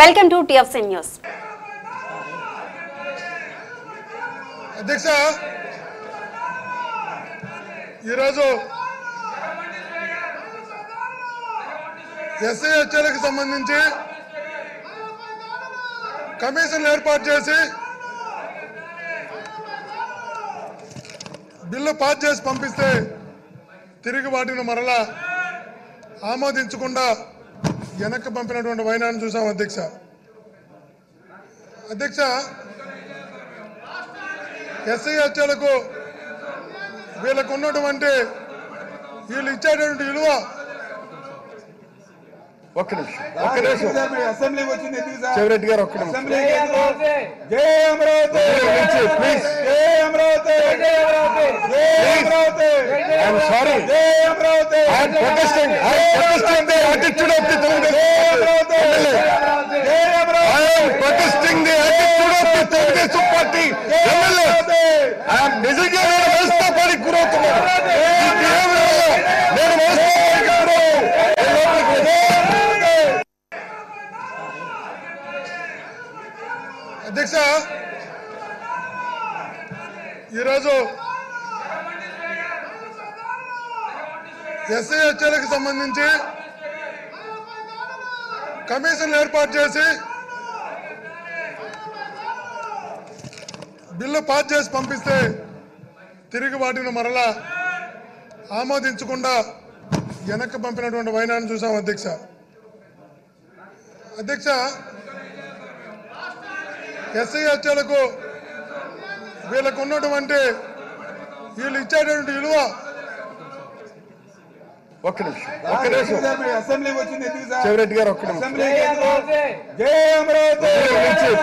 Welcome to TFC news. అధ్యక్ష ఈరోజు SI హత్యలకు సంబంధించి కమిషన్ ఏర్పాటు చేసి బిల్లు పాస్ చేసి పంపిస్తే తిరిగి వాటిని మరలా ఆమోదించకుండా వెనక్కి పంపినటువంటి వైనాన్ని చూసాం అధ్యక్ష. అధ్యక్ష ఎస్ఐ హత్యలకు వీళ్ళకు ఉన్నటువంటి వీళ్ళు ఇచ్చేటువంటి విలువ. ఒక్క నిమిషం. ఒక్క అసెంబ్లీకి వచ్చింది ఎందుకు సార్. చెవిరెడ్డి గారు ఒక్క నిమిషం. అసెంబ్లీకి ఎందుకు? జై అమరావతి. ప్లీజ్ జై అమరావతి. జై అమరావతి ఐఎమ్ సారీ జై Amaravati I'm protesting I'm protesting the attitude of the జై అమరావతి జై Amaravati I'm protesting the attitude of the Telugu Desam party MLA I'm నిజంగా నేను మనస్తాపానికి గురవుతున్నాను ఈ నేను మనస్తాపానికి అధ్యక్ష ఈరోజు ఎస్ఐ సంబంధించి కమిషన్ ఏర్పాటు చేసి బిల్లు పాస్ చేసి పంపిస్తే తిరిగి వాటిని మరలా ఆమోదించకుండా వెనక్కి పంపినటువంటి వైనాన్ని చూసాం అధ్యక్ష. అధ్యక్ష ఎస్ఐ హత్యలకు వీళ్ళకు ఉన్నటువంటి వీళ్ళు ఇచ్చేటువంటి విలువ ఒక్క నిమిషం ఒక్క నిమిషం. సార్ మీరు అసెంబ్లీకి వచ్చింది ఎందుకు సార్? చెవిరెడ్డి గారు ఒక్క నిమిషం. అసెంబ్లీకి ఎందుకు? జై అమరావతి!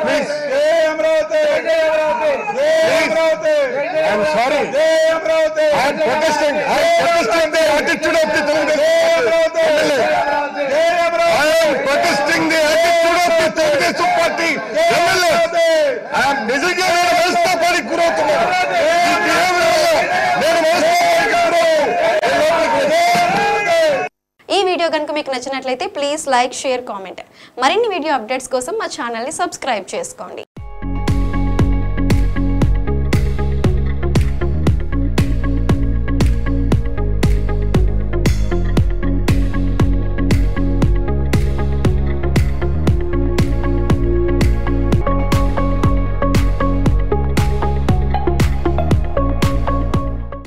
ప్లీజ్. జై అమరావతి! జై అమరావతి! జై అమరావతి ఐఎమ్ నిజంగా నేను మనస్తాపానికి గురవుతున్నాను నేను మనస్తాపానికి. ఈ వీడియో కనుక మీకు నచ్చినట్లయితే ప్లీజ్ లైక్ షేర్ కామెంట్ మరిన్ని వీడియో అప్డేట్స్ కోసం మా ఛానల్ని సబ్స్క్రైబ్ చేసుకోండి.